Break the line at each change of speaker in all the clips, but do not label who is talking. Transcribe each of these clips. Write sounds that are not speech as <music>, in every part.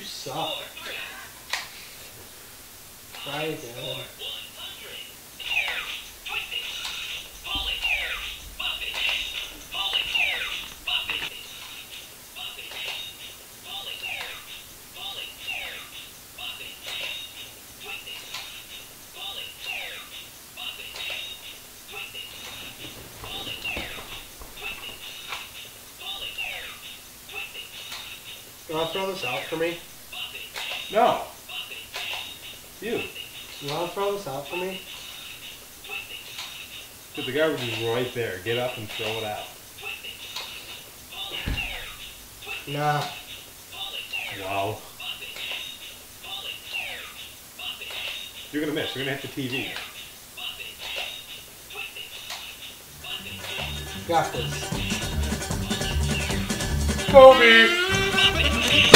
suck. Try again. You want to throw this out for me?
No. You.
You want to throw this out for me?
Because the garbage is right there. Get up and throw it out.
Nah.
Wow. You're gonna miss. You're gonna hit the TV.
Got this.
Kobe.
Muppet,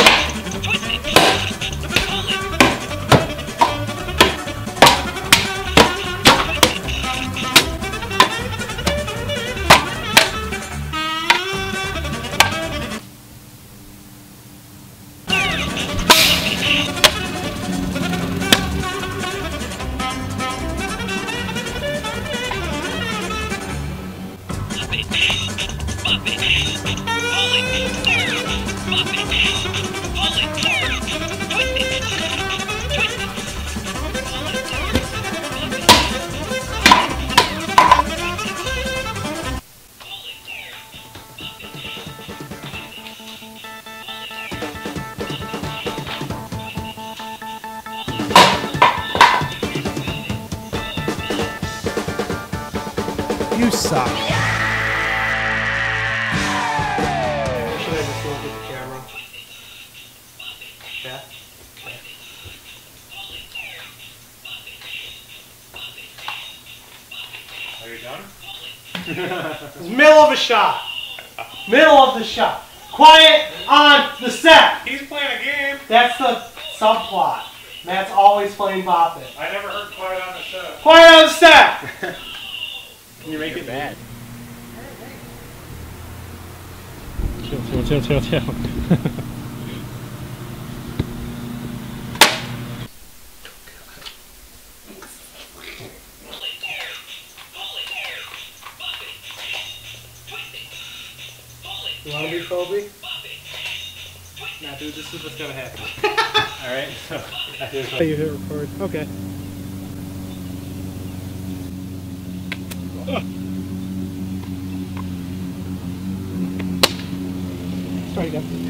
Muppet, Muppet, you suck. Yeah?
Are you done? <laughs>
Middle of a shot. Middle of the shot. Quiet on the set.
He's playing a game.
That's the subplot. Matt's always playing Bop It.
I never heard quiet on the show.
Quiet on the set. <laughs>
Can you make it bad?
Chill, chill, chill, chill, chill. <laughs>
You want to be Kobe?
Nah, dude, this is what's gonna happen. <laughs> All right. So,
you hit record. Okay. Try again.